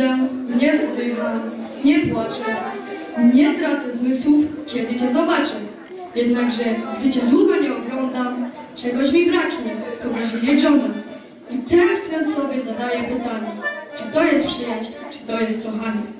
widzę, nie wzdycham, nie płaczę, nie tracę zmysłów, kiedy Cię zobaczę. Jednakże, gdy Cię długo nie oglądam, czegoś mi braknie, kogoś wyjeżdżona. I tęskniąc sobie zadaję pytanie, czy to jest przyjaźń, czy to jest kochanie.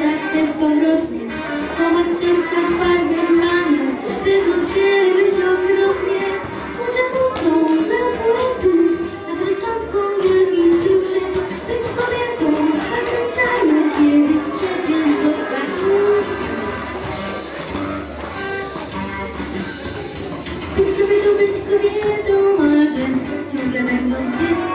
zaśpę z powrotem. Złamać serca twarde rwane, pewno się być. Może tu są dla poetów, a presantką. Być kobietą, zarzucajmy kiedyś przecież zostać już. Być być kobietą marzeń, ciągle będąc dzieckiem.